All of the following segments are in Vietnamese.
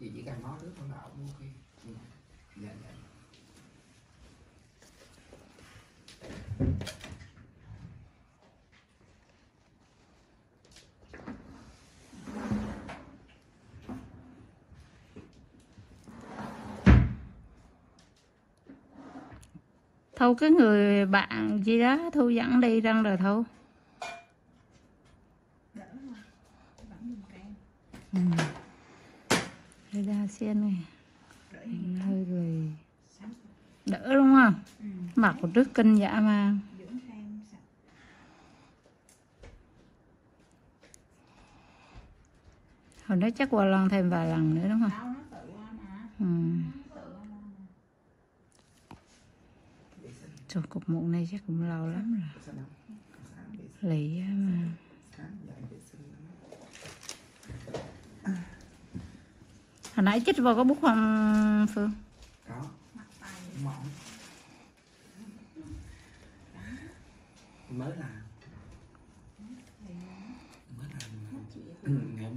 chị chỉ cần nói trước thôi là ông ok. Ừ. dạ dạ. Thu cái người bạn gì đó Thu dẫn đi răng rồi Thu đỡ mà vẫn dùng kem ừ. Đa sen này. Ừ, hơi gầy. Đỡ đúng không? Ừ. mặc một trước kinh dưỡng thêm sạch hồi đó chắc qua lon thêm vài lần nữa đúng không? Mà. Ừ. mà. Trời, cục mụn này chắc cũng lâu lắm rồi. Lì mà sáng dậy vệ sinh hồi nãy chích vào có bút không phương. Có. Mỏng. Mới chỉ ừ, ngày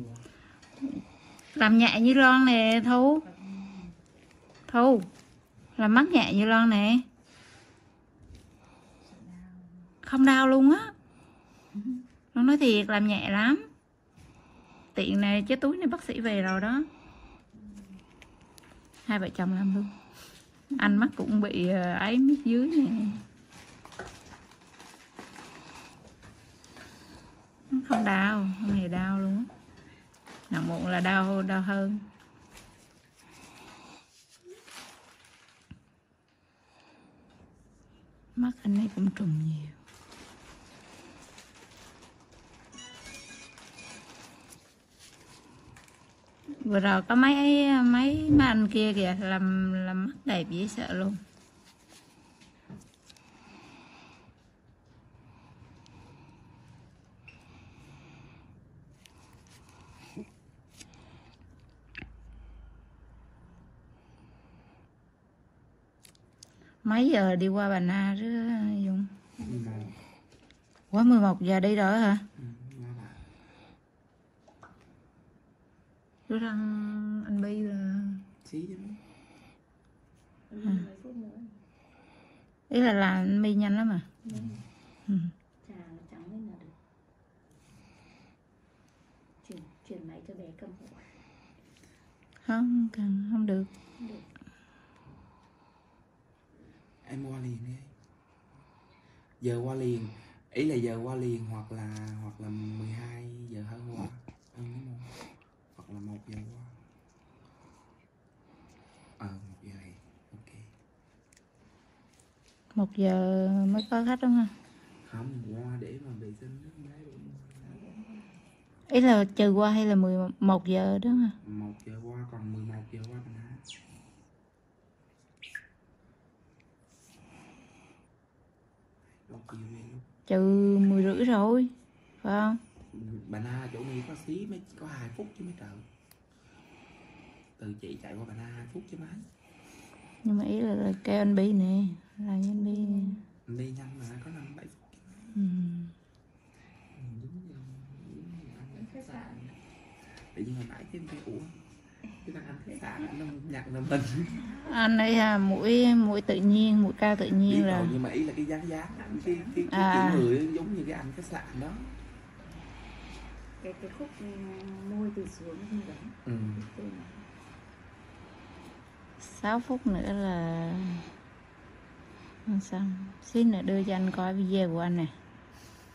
làm nhẹ như lon nè thu. Thu làm mắt nhẹ như lon nè. Không đau luôn á. Nó nói thiệt làm nhẹ lắm. Tiện này cái túi này bác sĩ về rồi đó hai vợ chồng làm luôn. Anh mắt cũng bị ờ, ấy mít dưới nè. Không đau không hề đau luôn á. Muộn là đau đau hơn. Mắt anh ấy cũng trùng nhiều. Vừa rồi có mấy mấy mấy anh kia kìa làm làm mắt đẹp dễ sợ luôn. Mấy giờ đi qua bà na chứ dung? Mà quá 11 giờ đi rồi hả ừ, mà bà Đứa răng anh Bi là xí chứ mấy ừ. mấy phút nữa. Ý là làm anh Bi nhanh lắm à? Ừ. trà nó trắng lên là được? Chuyển chuyển máy cho bé cầm hộ. Không cần không được. Được. Em qua liền đi. Giờ qua liền. Ý là giờ qua liền hoặc là hoặc là 12 giờ hơn qua. Không hoặc là một giờ qua ờ một giờ này. Ok. Một giờ mới có khách đúng không? Không qua để mà vệ sinh nước ý là trừ qua hay là 11 giờ đúng không một giờ qua còn 11 giờ qua mình hả trừ 10 rưỡi rồi phải không bà na chỗ này có xí mới có hai phút chứ mấy trời từ chị chạy qua bà na hai phút chứ mấy nhưng mà ý là, là kêu anh Bi nè là anh Bi nè. Mình đi nhanh mà có năm bảy phút chứ ừ. Rồi rồi anh tự nhiên hồi nãy cái cái cái thằng anh khách sạn anh nó nhặt là mình anh ấy à, mũi mũi tự nhiên mũi cao tự biết nhiên rồi là nhưng mà ý là cái dáng dáng anh cái cái, cái À. kiểu người giống như cái anh khách sạn đó cái cái khúc ừ, môi từ xuống như vậy ừ. 6 phút nữa là xong xí nữa đưa cho anh coi video của anh nè.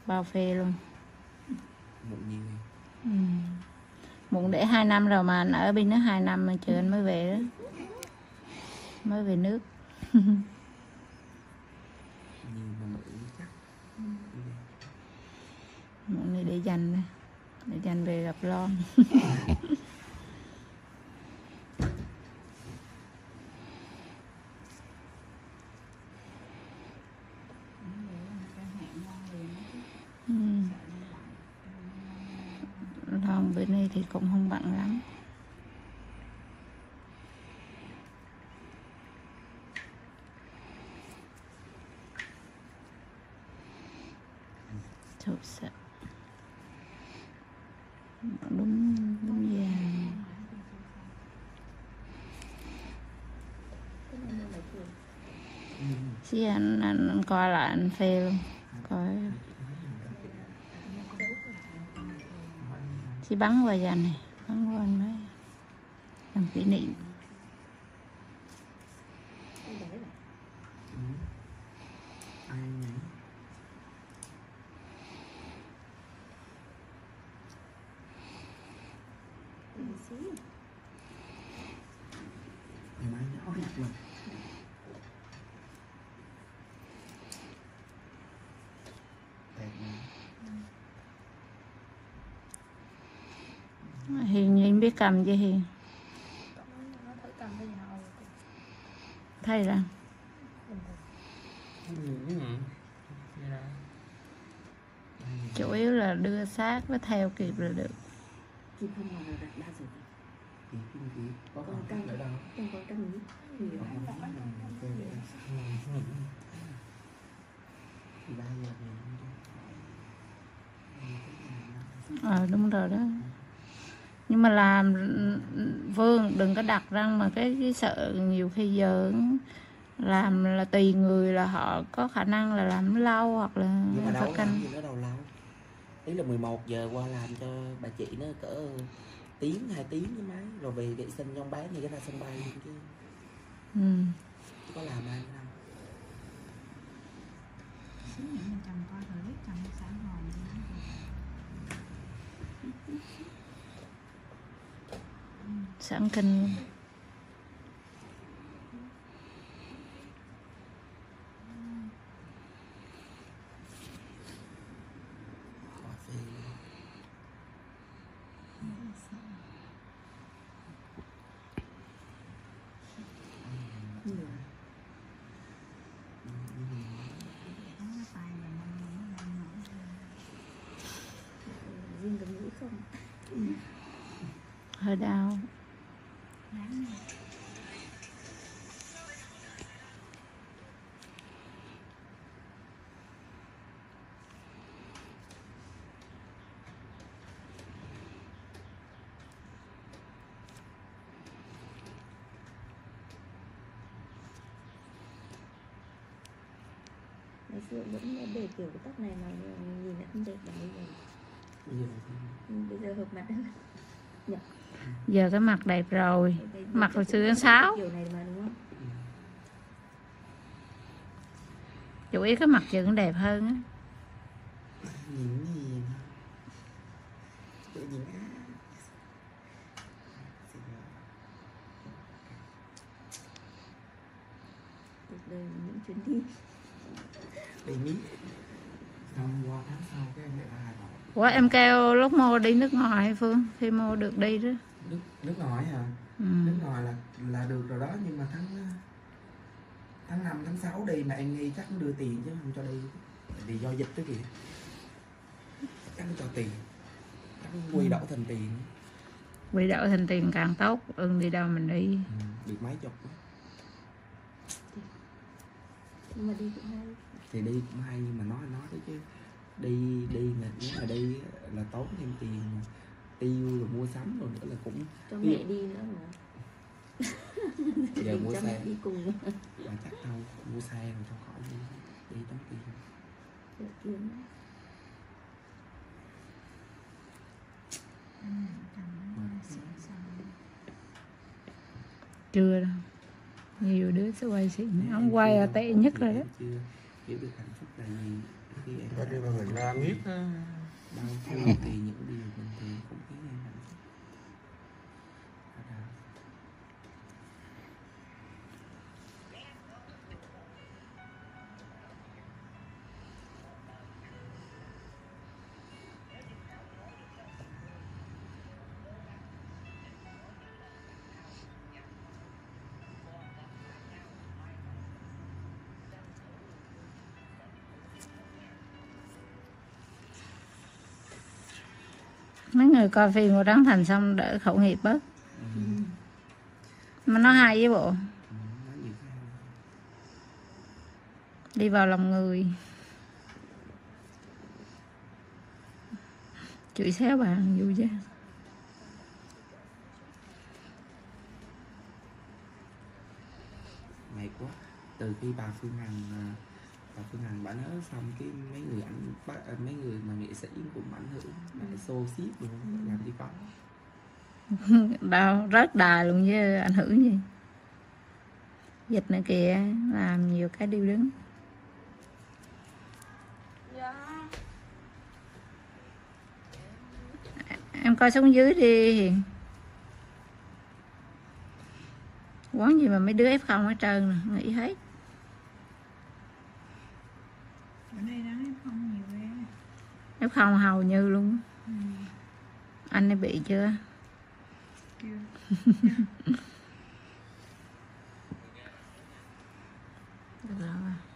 Bao phê luôn. Một nhiều ừ. muộn để 2 năm rồi mà anh ở bên đó 2 năm mà chờ anh mới về đó. Mới về nước. Muộn này để dành nè để dành về gặp lon. Ừ. Lon bên đây thì cũng không bận lắm. Thật sự đúng đúng giờ chứ anh, anh, anh coi lại anh phê luôn. Coi. Chỉ bắn qua dàn này. Bắn qua anh đấy làm kỷ niệm. Cái đấy Hiền hiền nhìn biết cầm gì hiền thay ra chủ yếu là đưa xác với theo kịp là được. Ờ à, đúng rồi đó nhưng mà làm vương đừng có đặt răng mà cái, cái sợ nhiều khi giờ làm là tùy người là họ có khả năng là làm lâu hoặc là nhưng mà đâu canh. nó đâu lâu ý là 11 giờ qua làm cho bà chị nó cỡ tiếng hai tiếng với mấy rồi về vệ sinh trong bán thì cái ra sân bay luôn chứ. Ừ. chứ có làm ai đâu sẵn kinh luôn. Riêng mũi không? Hơi đau. Ngày xưa vẫn là để kiểu cái tóc này mà nhìn lại không đẹp bằng bây giờ. Bây giờ giờ hợp mặt giờ cái mặt đẹp rồi Mặt hồi xưa đến sáu. chủ yếu cái mặt vẫn đẹp hơn á nhìn cái đời những chuyến đi đi miết xong qua tháng sau cái em lại Ủa em kêu lúc mua đi nước ngoài hay Phương? Khi mua được đi đó. Nước nước ngoài hả? Ừ. nước ngoài là là được rồi đó nhưng mà tháng tháng 5, tháng 6 đi mà em nghi chắc đưa tiền chứ không cho đi. Vì do dịch cái gì chắc cho tiền. Chắc quy đổi thành tiền. Bị đậu thành tiền càng tốt Ưng đi đâu mình đi. Ừ. được mấy chục nhưng mà đi cũng hay. Thì đi cũng hay nhưng mà nói nói đấy chứ đi đi mà nếu mà đi là tốn thêm tiền mà tiêu rồi mua sắm rồi nữa là cũng cho mẹ đi nữa mà. Giờ mua cho xe. mẹ đi cùng là chắc đâu mua xe rồi cho khỏi đi đi tốn tiền. Chưa đâu. Nhiều đứa sẽ quay xịn. Ông quay là tệ nhất rồi đó. chưa hiểu được hạnh phúc là gì khi em Có đi mà mình la đau thương thì những điều bình thường cũng Mấy người coi phim của Trấn Thành xong đỡ khẩu nghiệp bớt ừ. Mà nó hay với bộ Ừ. Đi vào lòng người Chửi xéo bạn vui chứ mệt quá từ khi bà Phương Hằng à, bà Phương Hằng bà nói xong cái mấy người ảnh à, mấy người mà nghệ sĩ cũng ảnh hưởng lại xô xiết luôn làm gì có đâu rớt đài luôn chứ ảnh hưởng gì? Dịch này kìa làm nhiều cái điều đứng. Em coi xuống dưới đi. Quán gì mà mấy đứa f không hết trơn nè nghỉ hết. F không hầu như luôn anh ấy bị chưa? Yeah.